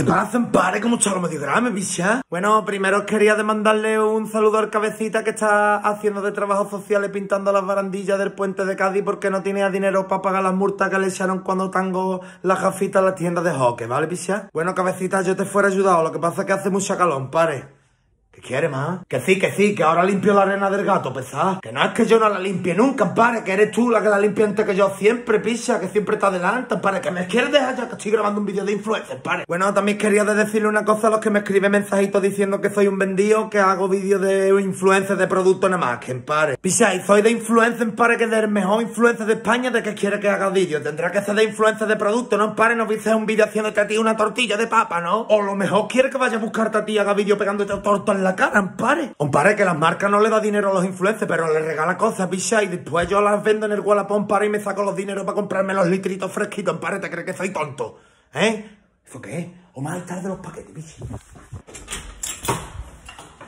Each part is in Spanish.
¿Qué pasa, pare? ¿Cómo está los mediogrames, bicha? Bueno, primero quería demandarle un saludo al cabecita que está haciendo de trabajo social y pintando las barandillas del puente de Cádiz porque no tenía dinero para pagar las multas que le echaron cuando tango las gafitas en las tiendas de hockey, ¿vale, bicha? Bueno, cabecita, yo te fuera ayudado, lo que pasa es que hace mucha calor, pare. ¿Qué quiere más? Que sí, que sí, que ahora limpio la arena del gato, pesada. Que no es que yo no la limpie nunca, pare, que eres tú la que la limpia antes que yo siempre, picha, que siempre está adelante, pare, que me quieres dejar ya que estoy grabando un vídeo de influencer, pare. Bueno, también quería decirle una cosa a los que me escriben mensajitos diciendo que soy un vendido, que hago vídeos de influencer de producto nada más, que pare. Picha, y soy de influencer, pare, que del mejor influencer de España, de que quiere que haga vídeos. Tendrá que ser de influencer de producto, no pare, no viste un vídeo haciéndote a ti una tortilla de papa, ¿no? O lo mejor quiere que vaya a buscarte a ti y haga vídeo pegándote torto en la cara, pare. Un pare que las marcas no le da dinero a los influencers, pero le regala cosas, picha, y después yo las vendo en el Wallapop, para y me saco los dineros para comprarme los litritos fresquitos. Pare, ¿te crees que soy tonto? ¿Eh? ¿Eso qué? O más tarde los paquetes, picha.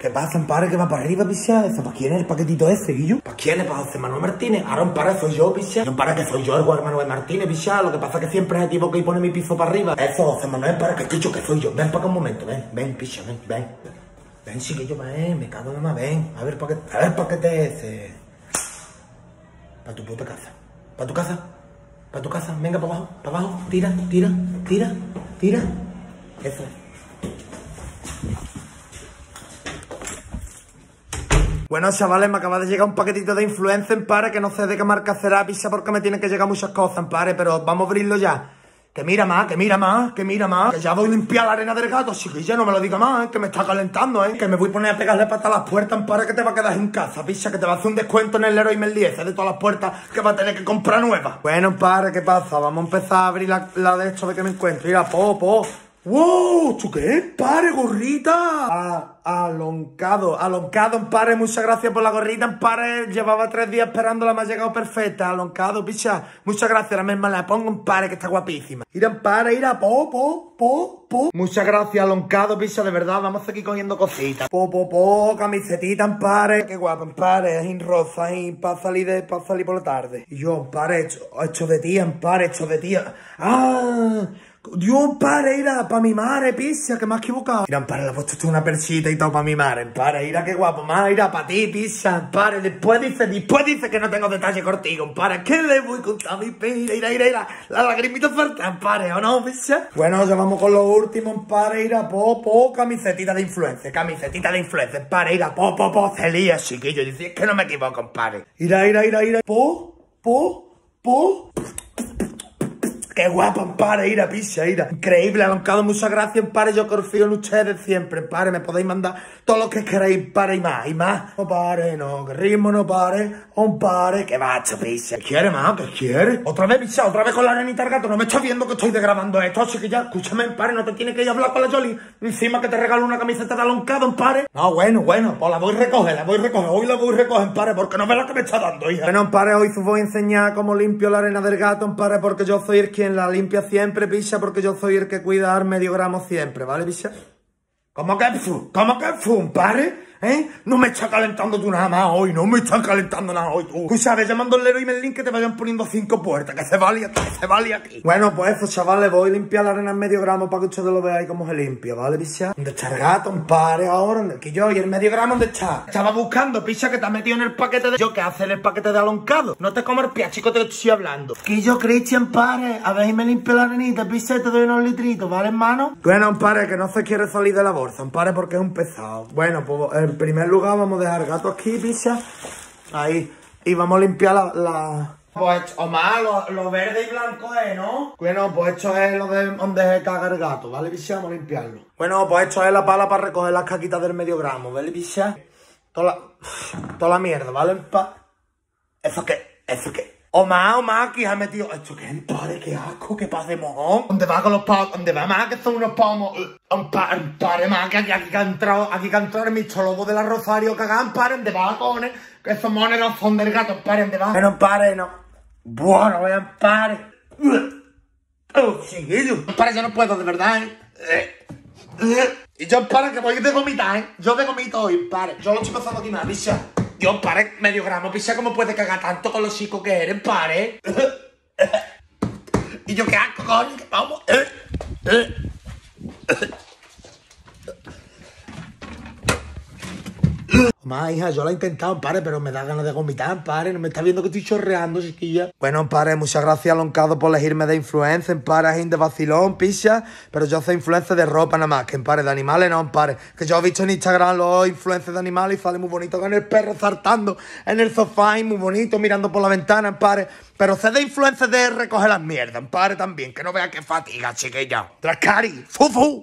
¿Qué pasa, Ampare? ¿Que va para arriba, picha? ¿Eso para quién es el paquetito ese, Guillo? ¿Para quién es? ¿Para José Manuel Martínez? Ahora, Ampare, soy yo, picha. No, para que soy yo el Manuel Martínez, picha. Lo que pasa es que siempre se equivoca y pone mi piso para arriba. Eso, José Manuel, para que dicho que soy yo. Ven para acá un momento, ven, ven, picha, ven, ven. Ven, chiquillo, ven, me cago en la ven. A ver, ¿para qué, a ver, ¿para qué te? Para tu puta casa. ¿Para tu casa? ¿Para tu casa? Venga, para abajo, para abajo. Tira, tira, tira, tira. Eso. Bueno, chavales, me acaba de llegar un paquetito de influencer, pare, que no sé de qué marca será, pisa porque me tienen que llegar muchas cosas, pare, pero vamos a abrirlo ya. Que mira más, que mira más, que mira más. Que ya voy a limpiar la arena del gato, chiquilla, no me lo diga más, ¿eh? que me está calentando, ¿eh? Que me voy a poner a pegarle pata a las puertas para que te va a quedar en casa, pisa, que te va a hacer un descuento en el Leroy 10 de todas las puertas que va a tener que comprar nuevas. Bueno, padre, ¿qué pasa? Vamos a empezar a abrir la, la de esto de que me encuentro. Mira, po, po. ¡Wow! ¿Tú qué? ¡Pare, gorrita! Ah, aloncado, aloncado, pare, muchas gracias por la gorrita, pare, llevaba tres días esperándola, me ha llegado perfecta, aloncado, picha, muchas gracias, la misma la pongo en pare, que está guapísima. Irán pare, irá, po, po, po, po. Muchas gracias, aloncado, picha, de verdad, vamos a seguir cogiendo cositas. Po, po, po, camisetita, en pare, qué guapo, en pare, es en rosa, y para salir de, para salir por la tarde. Y yo, en pare, hecho, hecho de tía, en pare, hecho de tía. ¡Ah! Dios, pare, ira, pa' mi madre, pizza, que me has equivocado. Mira, pare, le he puesto una persita y todo pa' mi madre, pare, ira, qué guapo, más, ira, pa' ti, pizza, pare, después dice, después dice que no tengo detalle contigo, pare, ¿qué le voy a contar mi pira, ira, ira, ira, la lagrimita faltan, pare, ¿o no, pizza? Bueno, ya vamos con los últimos, pare, ira, po, po, camisetita de influencer, camisetita de influencer, pare, ira, po, po, po, celía, chiquillo, dice, es que no me equivoco, pare. Ira, ira, ira, ira, po, po, po, Qué guapo, Ampare, ira, pisa, ira. Increíble, aloncado, muchas gracias, Ampare. Yo confío en ustedes siempre, Ampare. Me podéis mandar todo lo que queráis, pare y más, y más. No pare, no, que ritmo no pare, un pare, que macho, pisa. ¿Qué quiere más? ¿Qué quiere? Otra vez, pisa, otra vez con la arenita al gato. No me estás viendo que estoy grabando esto, así que ya, escúchame, Ampare, no te tienes que ir a hablar con la Jolly. Encima que te regalo una camiseta de aloncado, Ampare. No, bueno, bueno, pues la voy a recoger, la voy a recoger. Hoy la voy a recoger, Ampare, porque no ves lo que me está dando, hija. Bueno, Ampare, hoy os voy a enseñar cómo limpio la arena del gato, Ampare, porque yo soy el quien la limpia siempre picha, porque yo soy el que cuida medio gramo siempre, ¿vale, picha? ¿Cómo que fu? ¿Cómo que fu, pare? ¿Eh? No me está calentando tú nada más hoy, no me están calentando nada hoy tú. Escúchame, llamando al Leroy Merlin que te vayan poniendo cinco puertas, que se vale aquí, que se vale aquí. Bueno, pues eso, chavales, voy a limpiar la arena en medio gramo para que ustedes lo veáis cómo se limpia, ¿vale, picha? ¿Dónde está el gato, un pare ahora? Que yo, y el medio gramo, ¿dónde está? Estaba buscando, picha, que te has metido en el paquete de... Yo, ¿qué hace en el paquete de aloncado? No te comas el pie, chico, te estoy hablando. Que yo, Cristian, pare, a ver, me limpio la arenita, picha, te doy unos litritos, ¿vale, hermano? Bueno, un pare, que no se quiere salir de la bolsa, un pare porque es un pesado. Bueno, pues en primer lugar vamos a dejar gato aquí, picha. Ahí. Y vamos a limpiar la... la... Pues, Omar, lo, lo, verde y blanco es, ¿no? Bueno, pues esto es lo de donde se caga el gato, ¿vale, picha? Vamos a limpiarlo. Bueno, pues esto es la pala para recoger las caquitas del medio gramo, ¿vale, picha? Toda la... Toda la mierda, ¿vale? Pa... ¿Eso qué? ¿Eso qué? Omar, Omar, aquí ha metido. Esto que es padre, qué asco, qué paz de mojón. ¿Dónde va con los pavos? ¿Dónde va más? Que son unos pavos. Un padre más, que aquí, aquí que ha entrado, aquí que ha entrado el de la Rosario, cagan, paren, ¿dónde va, cojones? Que esos monedas son del gato, paren, ¿dónde va? Pero pare, no. Bueno, vean, pare. Oh, chiquillo. Pare, yo no puedo, de verdad, ¿eh? Y yo, pare, que voy de vomitar, ¿eh? Yo de vomito hoy. Yo lo estoy pasando aquí bicha. Yo, pare, medio gramo, pisa cómo puede cagar tanto con los chicos que eres, pare. y yo, ¿qué asco? Vamos. Más, hija, yo lo he intentado, pare, pero me da ganas de vomitar, pare. No me está viendo que estoy chorreando, chiquilla. Bueno, pare, muchas gracias Loncado por elegirme de influencer, pare, de vacilón, picha. Pero yo soy influencer de ropa nada más, que en pare, de animales no, pare. Que yo he visto en Instagram los influencers de animales y sale muy bonito con el perro saltando en el sofá y muy bonito mirando por la ventana, pare. Pero sé de influencer de recoger las mierdas, pare también, que no vea qué fatiga, chiquilla. Trascari, fufu.